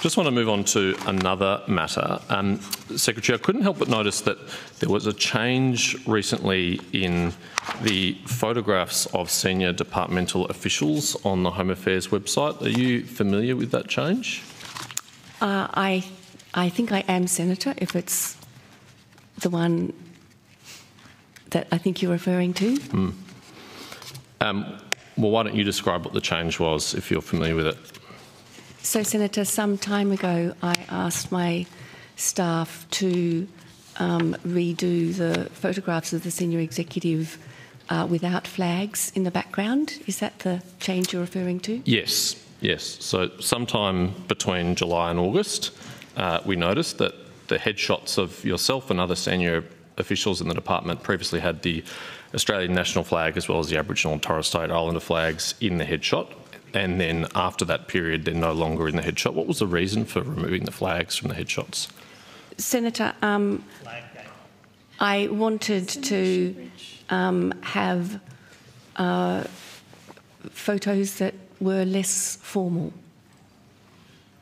Just want to move on to another matter. Um, Secretary, I couldn't help but notice that there was a change recently in the photographs of senior departmental officials on the Home Affairs website. Are you familiar with that change? Uh, I, I think I am Senator, if it's the one that I think you're referring to. Um, well, why don't you describe what the change was if you're familiar with it? So, Senator, some time ago, I asked my staff to um, redo the photographs of the senior executive uh, without flags in the background. Is that the change you're referring to? Yes, yes. So, sometime between July and August, uh, we noticed that the headshots of yourself and other senior officials in the department previously had the Australian national flag as well as the Aboriginal and Torres Strait Islander flags in the headshot. And then after that period, they're no longer in the headshot. What was the reason for removing the flags from the headshots? Senator, um, I wanted to um, have uh, photos that were less formal.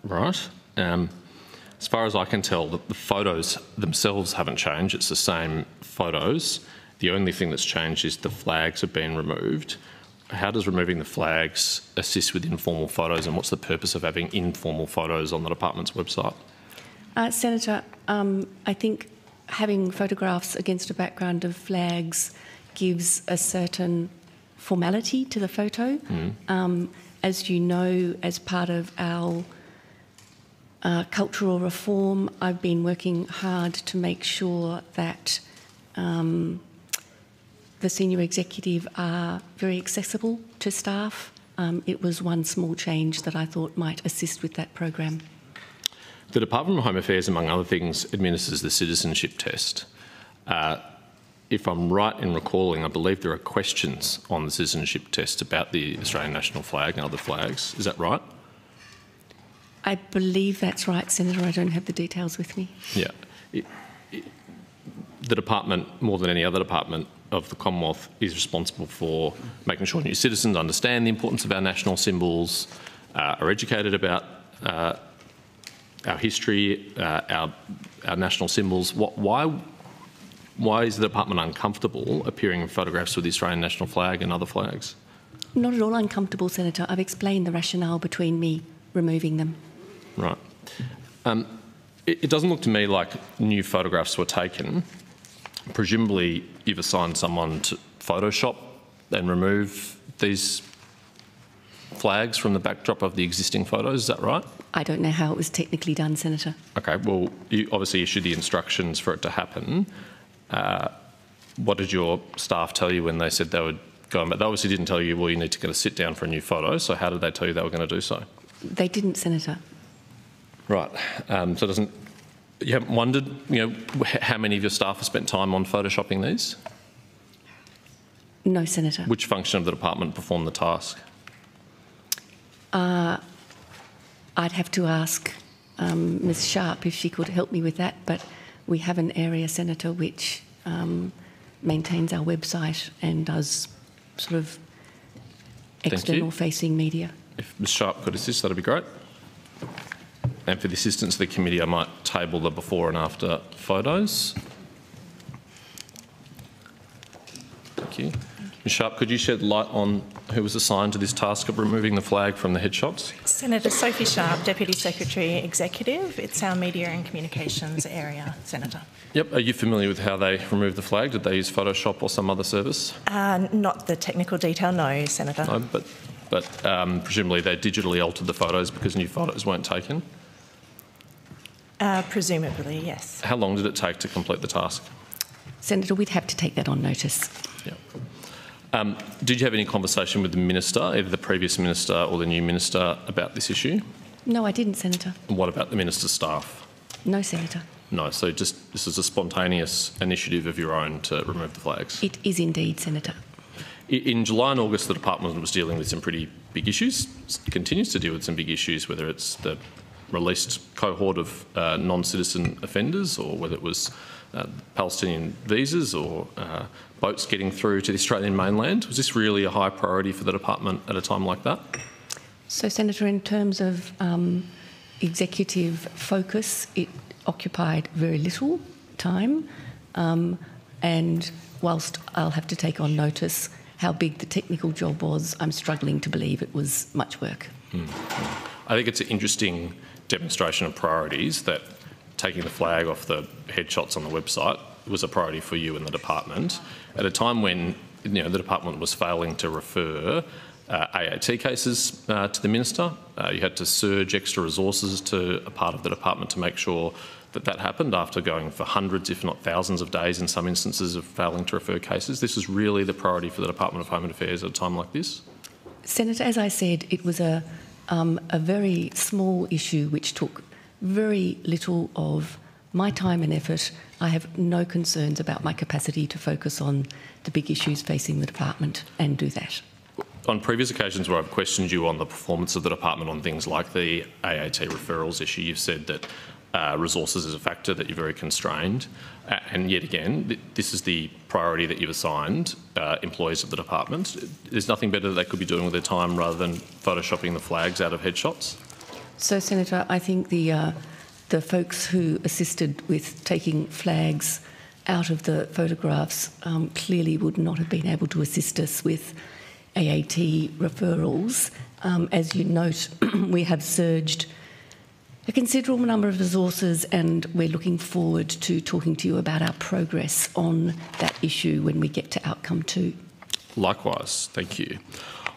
Right. Um, as far as I can tell, the, the photos themselves haven't changed. It's the same photos. The only thing that's changed is the flags have been removed. How does removing the flags assist with informal photos, and what's the purpose of having informal photos on the department's website? Uh, Senator, um, I think having photographs against a background of flags gives a certain formality to the photo. Um, as you know, as part of our uh, cultural reform, I've been working hard to make sure that um, the senior executive are very accessible to staff. Um, it was one small change that I thought might assist with that program. The Department of Home Affairs, among other things, administers the citizenship test. Uh, if I'm right in recalling, I believe there are questions on the citizenship test about the Australian national flag and other flags. Is that right? I believe that's right, Senator. I don't have the details with me. Yeah. It, it, the department, more than any other department of the Commonwealth, is responsible for making sure new citizens understand the importance of our national symbols, uh, are educated about uh, our history, uh, our, our national symbols. What, why, why is the department uncomfortable appearing in photographs with the Australian national flag and other flags? Not at all uncomfortable, Senator. I've explained the rationale between me removing them. Right. Um, it, it doesn't look to me like new photographs were taken. Presumably, you've assigned someone to Photoshop and remove these flags from the backdrop of the existing photos. Is that right? I don't know how it was technically done, Senator. Okay. Well, you obviously issued the instructions for it to happen. Uh, what did your staff tell you when they said they would go? But they obviously didn't tell you. Well, you need to get a sit down for a new photo. So how did they tell you they were going to do so? They didn't, Senator. Right. Um, so it doesn't you haven't wondered, you know, how many of your staff have spent time on photoshopping these? No, Senator. Which function of the department performed the task? Uh, I'd have to ask um, Ms Sharp if she could help me with that, but we have an area senator which um, maintains our website and does sort of external facing media. If Ms Sharp could assist, that'd be great. And for the assistance of the committee, I might table the before and after photos. Thank you. Ms Sharp, could you shed light on who was assigned to this task of removing the flag from the headshots? Senator Sophie Sharp, Deputy Secretary Executive. It's our Media and Communications area, Senator. Yep. Are you familiar with how they removed the flag? Did they use Photoshop or some other service? Uh, not the technical detail, no, Senator. No, but but um, presumably they digitally altered the photos because new photos weren't taken. Uh, presumably, yes. How long did it take to complete the task? Senator, we'd have to take that on notice. Yeah. Um, did you have any conversation with the minister, either the previous minister or the new minister, about this issue? No, I didn't, Senator. And what about the minister's staff? No, Senator. No. So just this is a spontaneous initiative of your own to remove the flags. It is indeed, Senator. In July and August, the department was dealing with some pretty big issues. s- Continues to deal with some big issues, whether it's the released cohort of uh, non-citizen offenders, or whether it was uh, Palestinian visas, or uh, boats getting through to the Australian mainland. Was this really a high priority for the department at a time like that? So, Senator, in terms of um, executive focus, it occupied very little time. Um, and whilst I'll have to take on notice how big the technical job was, I'm struggling to believe it was much work. I think it's an interesting demonstration of priorities that taking the flag off the headshots on the website was a priority for you in the department at a time when you know the department was failing to refer uh, AAT cases uh, to the minister. Uh, you had to surge extra resources to a part of the department to make sure that that happened after going for hundreds, if not thousands, of days in some instances of failing to refer cases. This is really the priority for the Department of Home Affairs at a time like this. Senator, as I said, it was a, um, a very small issue which took very little of my time and effort. I have no concerns about my capacity to focus on the big issues facing the department and do that. On previous occasions where I've questioned you on the performance of the department on things like the AAT referrals issue, you've said that uh, resources is a factor, that you're very constrained. And yet again, th- this is the priority that you've assigned uh, employees of the department. There's nothing better that they could be doing with their time rather than photoshopping the flags out of headshots. So, Senator, I think the, uh, the folks who assisted with taking flags out of the photographs um, clearly would not have been able to assist us with AAT referrals. Um, as you note, we have surged a considerable number of resources, and we're looking forward to talking to you about our progress on that issue when we get to outcome two. Likewise, thank you.